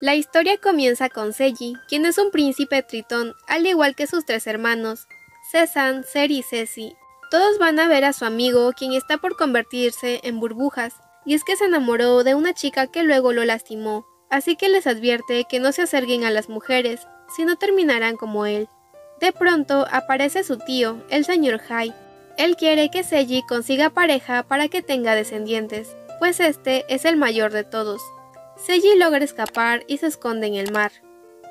La historia comienza con Seiji, quien es un príncipe tritón, al igual que sus tres hermanos, Cesan, Ser y Ceci. Todos van a ver a su amigo, quien está por convertirse en burbujas, y es que se enamoró de una chica que luego lo lastimó, así que les advierte que no se acerquen a las mujeres, si no terminarán como él. De pronto aparece su tío, el señor Hai. Él quiere que Seiji consiga pareja para que tenga descendientes, pues este es el mayor de todos. Seiji logra escapar y se esconde en el mar.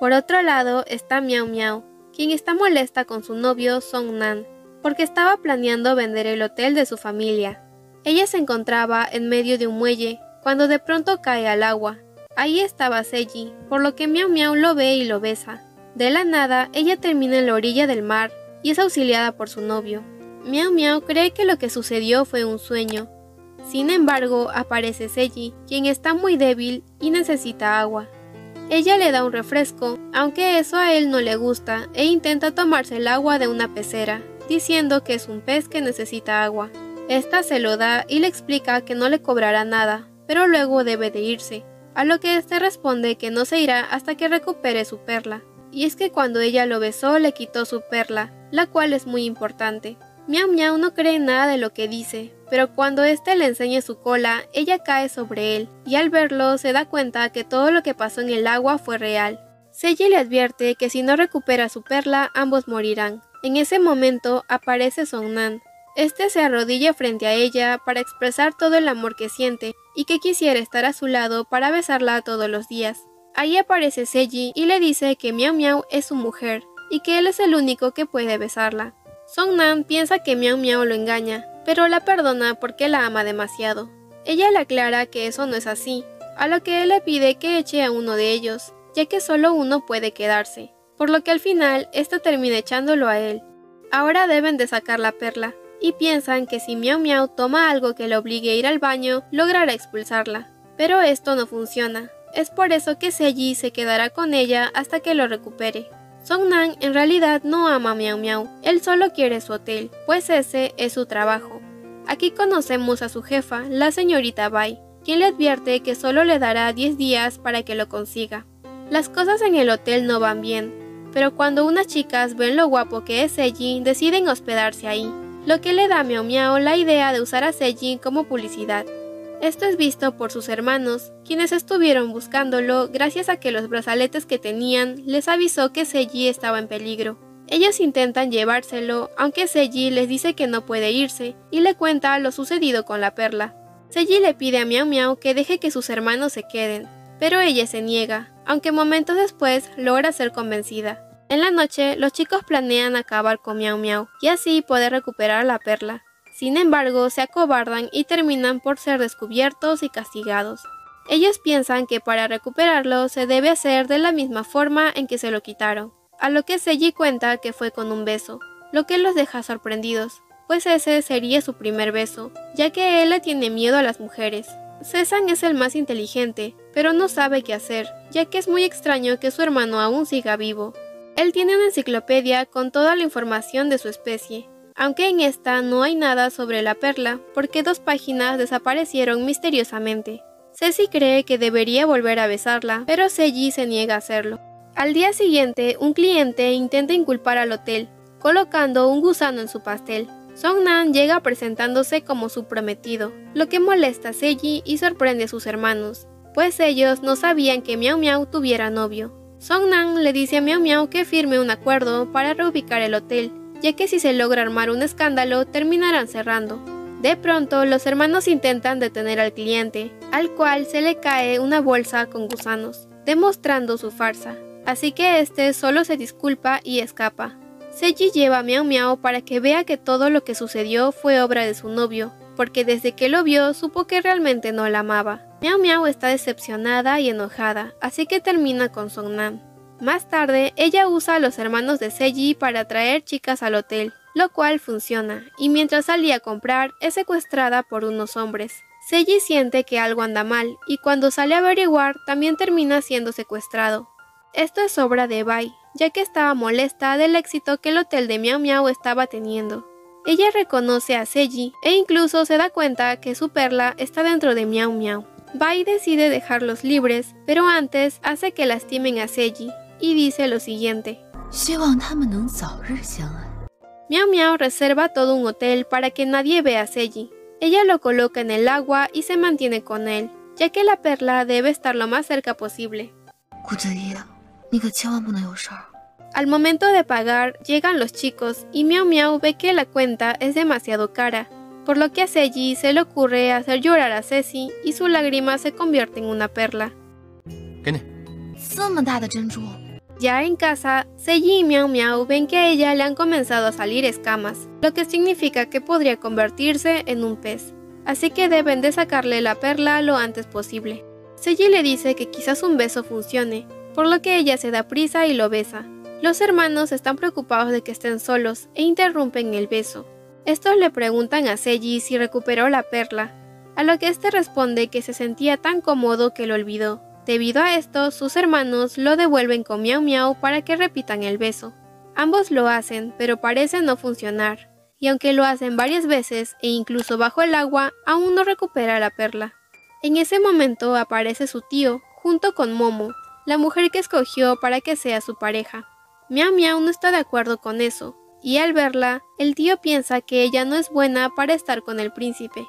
Por otro lado está Miao Miao, quien está molesta con su novio Song Nan, porque estaba planeando vender el hotel de su familia. Ella se encontraba en medio de un muelle, cuando de pronto cae al agua. Ahí estaba Seiji, por lo que Miao Miao lo ve y lo besa. De la nada, ella termina en la orilla del mar y es auxiliada por su novio. Miao Miao cree que lo que sucedió fue un sueño. Sin embargo, aparece Seiji, quien está muy débil y necesita agua. Ella le da un refresco, aunque eso a él no le gusta, e intenta tomarse el agua de una pecera, diciendo que es un pez que necesita agua. Esta se lo da y le explica que no le cobrará nada, pero luego debe de irse, a lo que éste responde que no se irá hasta que recupere su perla y es que cuando ella lo besó le quitó su perla, la cual es muy importante. Miau Miau no cree nada de lo que dice, pero cuando éste le enseña su cola, ella cae sobre él, y al verlo se da cuenta que todo lo que pasó en el agua fue real. Seiji le advierte que si no recupera su perla, ambos morirán. En ese momento aparece Nan. Este se arrodilla frente a ella para expresar todo el amor que siente y que quisiera estar a su lado para besarla todos los días. Ahí aparece Seiji y le dice que Miao Miao es su mujer y que él es el único que puede besarla. Song Nan piensa que Miao Miao lo engaña, pero la perdona porque la ama demasiado. Ella le aclara que eso no es así, a lo que él le pide que eche a uno de ellos, ya que solo uno puede quedarse, por lo que al final éste termina echándolo a él. Ahora deben de sacar la perla, y piensan que si Miao Miao toma algo que le obligue a ir al baño, logrará expulsarla. Pero esto no funciona, es por eso que Seiji se quedará con ella hasta que lo recupere. Song Nan en realidad no ama a Miao Miao, él solo quiere su hotel, pues ese es su trabajo. Aquí conocemos a su jefa, la señorita Bai, quien le advierte que solo le dará 10 días para que lo consiga. Las cosas en el hotel no van bien, pero cuando unas chicas ven lo guapo que es Seiji, deciden hospedarse ahí, lo que le da a Miao Miao la idea de usar a Seiji como publicidad. Esto es visto por sus hermanos, quienes estuvieron buscándolo gracias a que los brazaletes que tenían les avisó que Seiji estaba en peligro. Ellos intentan llevárselo, aunque Seiji les dice que no puede irse, y le cuenta lo sucedido con la perla. Seiji le pide a Miao Miao que deje que sus hermanos se queden, pero ella se niega, aunque momentos después logra ser convencida. En la noche, los chicos planean acabar con Miao Miao y así poder recuperar la perla. Sin embargo, se acobardan y terminan por ser descubiertos y castigados. Ellos piensan que para recuperarlo se debe hacer de la misma forma en que se lo quitaron, a lo que Seiji cuenta que fue con un beso, lo que los deja sorprendidos, pues ese sería su primer beso, ya que él le tiene miedo a las mujeres. Cesan es el más inteligente, pero no sabe qué hacer, ya que es muy extraño que su hermano aún siga vivo. Él tiene una enciclopedia con toda la información de su especie, aunque en esta no hay nada sobre la perla, porque dos páginas desaparecieron misteriosamente. Ceci cree que debería volver a besarla, pero Seiji se niega a hacerlo. Al día siguiente, un cliente intenta inculpar al hotel, colocando un gusano en su pastel. Song Nan llega presentándose como su prometido, lo que molesta a Seiji y sorprende a sus hermanos, pues ellos no sabían que Miao Miao tuviera novio. Song Nan le dice a Miao Miao que firme un acuerdo para reubicar el hotel, ya que si se logra armar un escándalo terminarán cerrando. De pronto, los hermanos intentan detener al cliente, al cual se le cae una bolsa con gusanos, demostrando su farsa, así que este solo se disculpa y escapa. Seiji lleva a Miao Miao para que vea que todo lo que sucedió fue obra de su novio, porque desde que lo vio supo que realmente no la amaba. Miao Miao está decepcionada y enojada, así que termina con Songnam. Más tarde, ella usa a los hermanos de Seiji para traer chicas al hotel, lo cual funciona, y mientras salía a comprar es secuestrada por unos hombres. Seiji siente que algo anda mal, y cuando sale a averiguar también termina siendo secuestrado. Esto es obra de Bai, ya que estaba molesta del éxito que el hotel de Miao Miao estaba teniendo. Ella reconoce a Seiji e incluso se da cuenta que su perla está dentro de Miao Miao. Bai decide dejarlos libres, pero antes hace que lastimen a Seiji y dice lo siguiente. Miao Miao reserva todo un hotel para que nadie vea a Seiji. Ella lo coloca en el agua y se mantiene con él, ya que la perla debe estar lo más cerca posible. Al momento de pagar, llegan los chicos y Miao Miao ve que la cuenta es demasiado cara, por lo que a Seiji se le ocurre hacer llorar a Ceci y su lágrima se convierte en una perla. Ya en casa, Seiji y Miao Miao ven que a ella le han comenzado a salir escamas, lo que significa que podría convertirse en un pez, así que deben de sacarle la perla lo antes posible. Seiji le dice que quizás un beso funcione, por lo que ella se da prisa y lo besa. Los hermanos están preocupados de que estén solos e interrumpen el beso. Estos le preguntan a Seiji si recuperó la perla, a lo que éste responde que se sentía tan cómodo que lo olvidó. Debido a esto, sus hermanos lo devuelven con Miau Miau para que repitan el beso. Ambos lo hacen, pero parece no funcionar, y aunque lo hacen varias veces e incluso bajo el agua, aún no recupera la perla. En ese momento aparece su tío, junto con Momo, la mujer que escogió para que sea su pareja. Miau Miau no está de acuerdo con eso, y al verla, el tío piensa que ella no es buena para estar con el príncipe.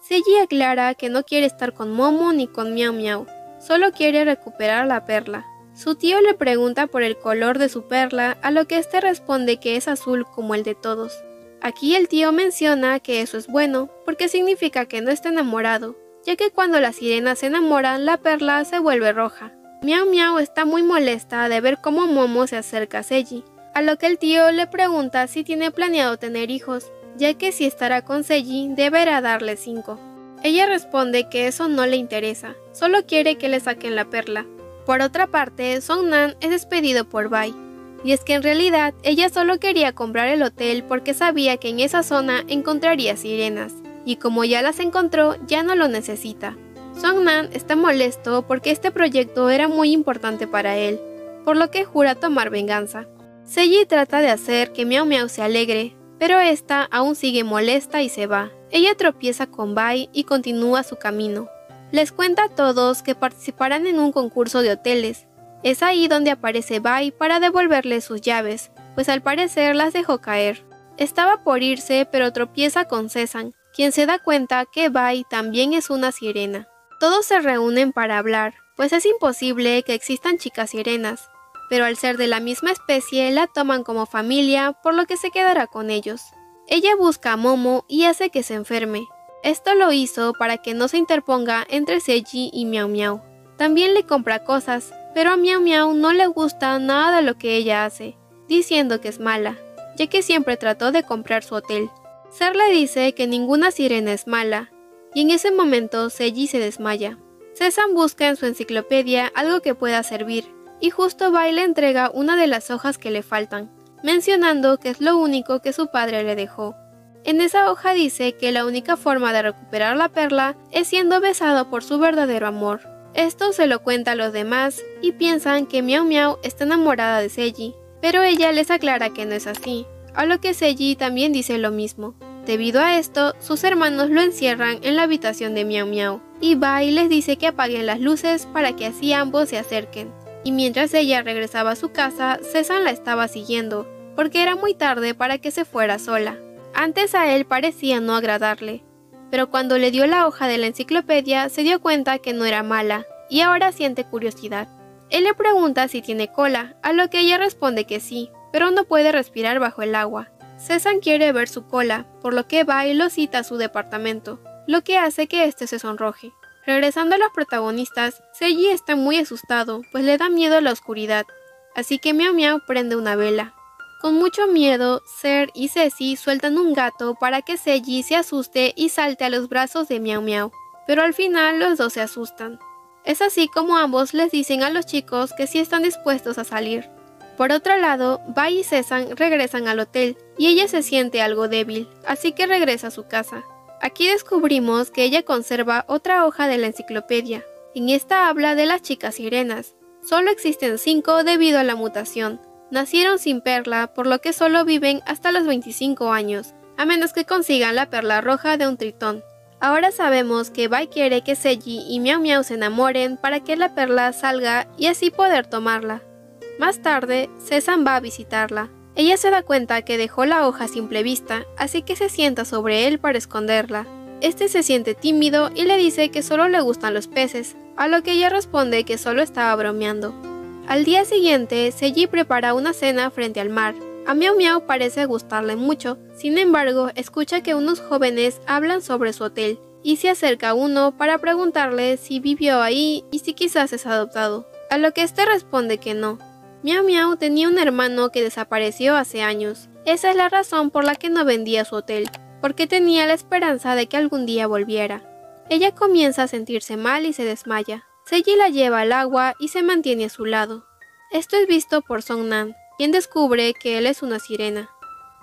Seiji aclara que no quiere estar con Momo ni con Miau Miau, solo quiere recuperar la perla. Su tío le pregunta por el color de su perla, a lo que éste responde que es azul como el de todos. Aquí el tío menciona que eso es bueno, porque significa que no está enamorado, ya que cuando las sirenas se enamoran la perla se vuelve roja. Miau Miau está muy molesta de ver cómo Momo se acerca a Seiji, a lo que el tío le pregunta si tiene planeado tener hijos, ya que si estará con Seiji deberá darle cinco. Ella responde que eso no le interesa, solo quiere que le saquen la perla. Por otra parte, Song Nan es despedido por Bai, y es que en realidad ella solo quería comprar el hotel porque sabía que en esa zona encontraría sirenas, y como ya las encontró, ya no lo necesita. Songnan está molesto porque este proyecto era muy importante para él, por lo que jura tomar venganza. Seiji trata de hacer que Miao Miao se alegre, pero esta aún sigue molesta y se va. Ella tropieza con Bai y continúa su camino. Les cuenta a todos que participarán en un concurso de hoteles. Es ahí donde aparece Bai para devolverle sus llaves, pues al parecer las dejó caer. Estaba por irse, pero tropieza con Cesan, quien se da cuenta que Bai también es una sirena. Todos se reúnen para hablar, pues es imposible que existan chicas sirenas, pero al ser de la misma especie la toman como familia, por lo que se quedará con ellos. Ella busca a Momo y hace que se enferme. Esto lo hizo para que no se interponga entre Seiji y Miau Miau. También le compra cosas, pero a Miau Miau no le gusta nada de lo que ella hace, diciendo que es mala, ya que siempre trató de comprar su hotel. Ser le dice que ninguna sirena es mala, y en ese momento Seiji se desmaya. César busca en su enciclopedia algo que pueda servir, y justo Bai le entrega una de las hojas que le faltan, mencionando que es lo único que su padre le dejó. En esa hoja dice que la única forma de recuperar la perla es siendo besado por su verdadero amor. Esto se lo cuenta a los demás y piensan que Miau Miau está enamorada de Seiji, pero ella les aclara que no es así, a lo que Seiji también dice lo mismo. Debido a esto, sus hermanos lo encierran en la habitación de Miau Miau, y Bai les dice que apaguen las luces para que así ambos se acerquen. Y mientras ella regresaba a su casa, César la estaba siguiendo, porque era muy tarde para que se fuera sola. Antes a él parecía no agradarle, pero cuando le dio la hoja de la enciclopedia se dio cuenta que no era mala, y ahora siente curiosidad. Él le pregunta si tiene cola, a lo que ella responde que sí, pero no puede respirar bajo el agua. César quiere ver su cola, por lo que va y lo cita a su departamento, lo que hace que éste se sonroje. Regresando a los protagonistas, Seiji está muy asustado, pues le da miedo la oscuridad, así que Miao Miao prende una vela. Con mucho miedo, Ser y Ceci sueltan un gato para que Seiji se asuste y salte a los brazos de Miao Miao, pero al final los dos se asustan. Es así como ambos les dicen a los chicos que sí están dispuestos a salir. Por otro lado, Bai y César regresan al hotel y ella se siente algo débil, así que regresa a su casa. Aquí descubrimos que ella conserva otra hoja de la enciclopedia. En esta habla de las chicas sirenas. Solo existen cinco debido a la mutación. Nacieron sin perla, por lo que solo viven hasta los 25 años, a menos que consigan la perla roja de un tritón. Ahora sabemos que Bai quiere que Seiji y Miao Miao se enamoren para que la perla salga y así poder tomarla. Más tarde, Cezanne va a visitarla. Ella se da cuenta que dejó la hoja a simple vista, así que se sienta sobre él para esconderla. Este se siente tímido y le dice que solo le gustan los peces, a lo que ella responde que solo estaba bromeando. Al día siguiente, Seiji prepara una cena frente al mar. A Miao Miao parece gustarle mucho, sin embargo, escucha que unos jóvenes hablan sobre su hotel y se acerca a uno para preguntarle si vivió ahí y si quizás es adoptado, a lo que este responde que no. Miao Miao tenía un hermano que desapareció hace años. Esa es la razón por la que no vendía su hotel, porque tenía la esperanza de que algún día volviera. Ella comienza a sentirse mal y se desmaya. Seiji la lleva al agua y se mantiene a su lado. Esto es visto por Song Nan, quien descubre que él es una sirena.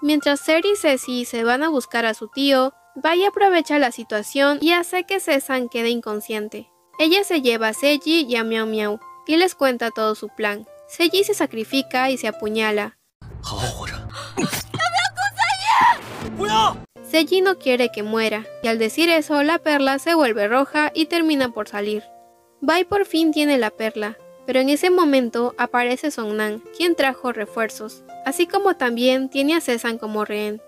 Mientras Ser y Ceci se van a buscar a su tío, Bai aprovecha la situación y hace que Cesan quede inconsciente. Ella se lleva a Seiji y a Miao Miao y les cuenta todo su plan. Seiji se sacrifica y se apuñala. Seiji no quiere que muera, y al decir eso, la perla se vuelve roja y termina por salir. Bai por fin tiene la perla, pero en ese momento aparece Songnan, quien trajo refuerzos, así como también tiene a Cesan como rehén.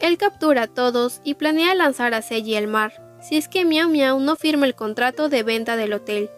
Él captura a todos y planea lanzar a Seiji al mar, si es que Miao Miao no firma el contrato de venta del hotel.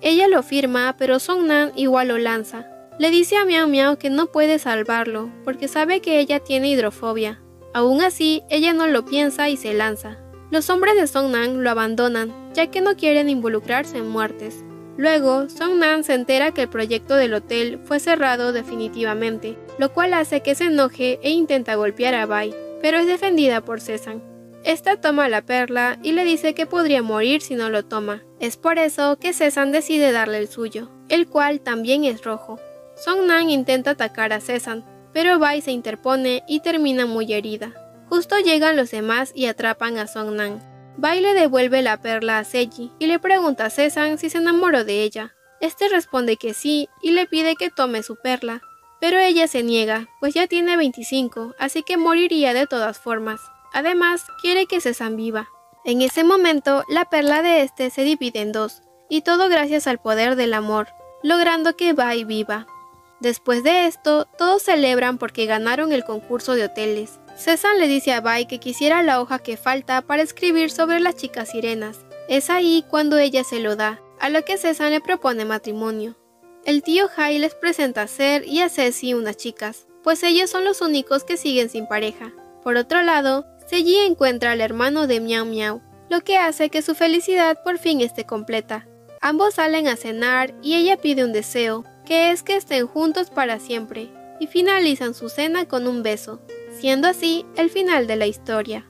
Ella lo firma, pero Songnan igual lo lanza. Le dice a Miao Miao que no puede salvarlo, porque sabe que ella tiene hidrofobia. Aún así, ella no lo piensa y se lanza. Los hombres de Songnan lo abandonan, ya que no quieren involucrarse en muertes. Luego, Song Nan se entera que el proyecto del hotel fue cerrado definitivamente, lo cual hace que se enoje e intenta golpear a Bai, pero es defendida por Cesan. Esta toma la perla y le dice que podría morir si no lo toma. Es por eso que Cesan decide darle el suyo, el cual también es rojo. Song Nan intenta atacar a Cesan, pero Bai se interpone y termina muy herida. Justo llegan los demás y atrapan a Song Nan. Bai le devuelve la perla a Seiji y le pregunta a Cesan si se enamoró de ella. Este responde que sí y le pide que tome su perla, pero ella se niega, pues ya tiene 25, así que moriría de todas formas. Además, quiere que Cesan viva. En ese momento, la perla de este se divide en dos, y todo gracias al poder del amor, logrando que Bai viva. Después de esto, todos celebran porque ganaron el concurso de hoteles, César le dice a Bai que quisiera la hoja que falta para escribir sobre las chicas sirenas. Es ahí cuando ella se lo da, a lo que César le propone matrimonio. El tío Jai les presenta a Ser y a Ceci unas chicas, pues ellos son los únicos que siguen sin pareja. Por otro lado, Seiji encuentra al hermano de Miao Miao, lo que hace que su felicidad por fin esté completa. Ambos salen a cenar y ella pide un deseo, que es que estén juntos para siempre, y finalizan su cena con un beso siendo así el final de la historia.